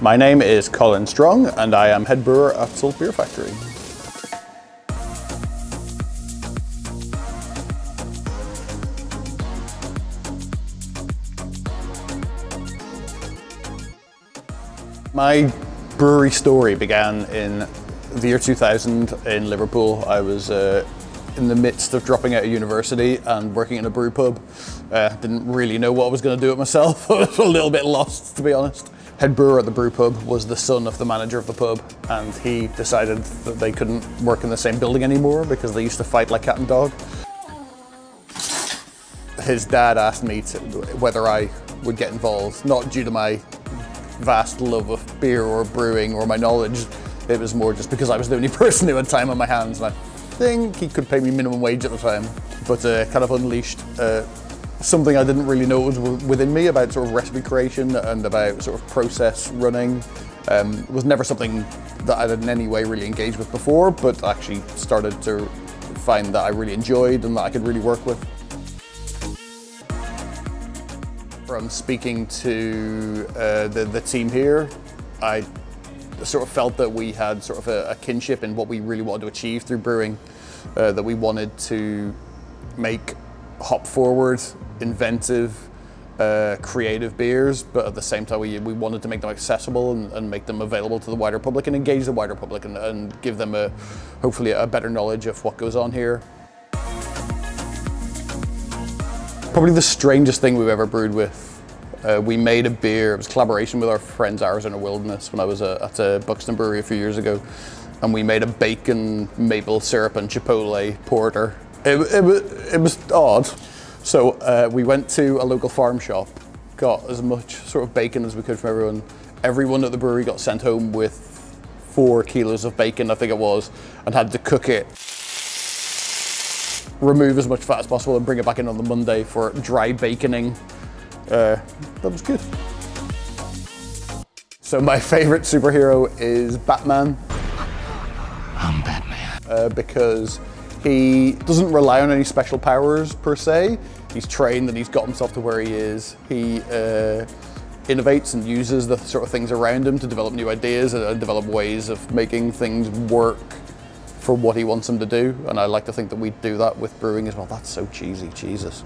My name is Colin Stronge and I am head brewer at Salt Beer Factory. My brewery story began in the year 2000 in Liverpool. I was uh, in the midst of dropping out of university and working in a brew pub. Uh, didn't really know what I was going to do it myself. I was a little bit lost, to be honest. Head brewer at the brew pub was the son of the manager of the pub, and he decided that they couldn't work in the same building anymore because they used to fight like cat and dog. His dad asked me to, whether I would get involved, not due to my vast love of beer or brewing or my knowledge. It was more just because I was the only person who had time on my hands and I think he could pay me minimum wage at the time. But uh, kind of unleashed uh, something I didn't really know was within me about sort of recipe creation and about sort of process running. Um, was never something that I had in any way really engaged with before, but actually started to find that I really enjoyed and that I could really work with. From speaking to uh, the, the team here, I sort of felt that we had sort of a, a kinship in what we really wanted to achieve through brewing, uh, that we wanted to make hop forward, inventive, uh, creative beers, but at the same time we, we wanted to make them accessible and, and, make them available to the wider public and engage the wider public and, and give them a hopefully a better knowledge of what goes on here. Probably the strangest thing we've ever brewed with. Uh, we made a beer, it was collaboration with our friends Arizona Wilderness when I was uh, at a Buxton Brewery a few years ago. And we made a bacon, maple syrup and chipotle porter. It, it, it was odd. So uh, we went to a local farm shop, got as much sort of bacon as we could from everyone. Everyone at the brewery got sent home with four kilos of bacon, I think it was, and had to cook it remove as much fat as possible and bring it back in on the Monday for dry baconing. Uh, that was good. So my favorite superhero is Batman. I'm Batman. Uh, because he doesn't rely on any special powers per se. He's trained and he's got himself to where he is. He uh, innovates and uses the sort of things around him to develop new ideas and develop ways of making things work for what he wants them to do. And I like to think that we do that with brewing as well. That's so cheesy, Jesus.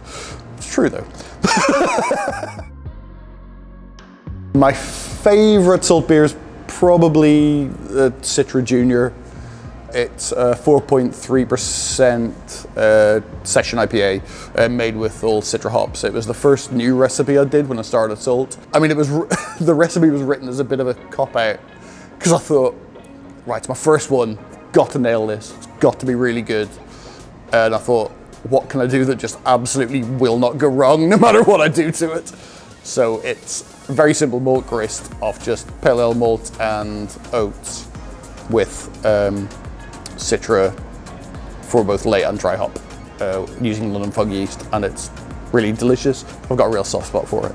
It's true though. My favorite salt beer is probably the Citra Junior. It's 4.3% uh, session IPA uh, made with all Citra hops. It was the first new recipe I did when I started Salt. I mean, it was the recipe was written as a bit of a cop out because I thought, right, it's my first one got to nail this. It's got to be really good. And I thought, what can I do that just absolutely will not go wrong no matter what I do to it? So it's very simple malt grist of just pale ale malt and oats with um, Citra for both late and dry hop uh, using London fog yeast and it's really delicious. I've got a real soft spot for it.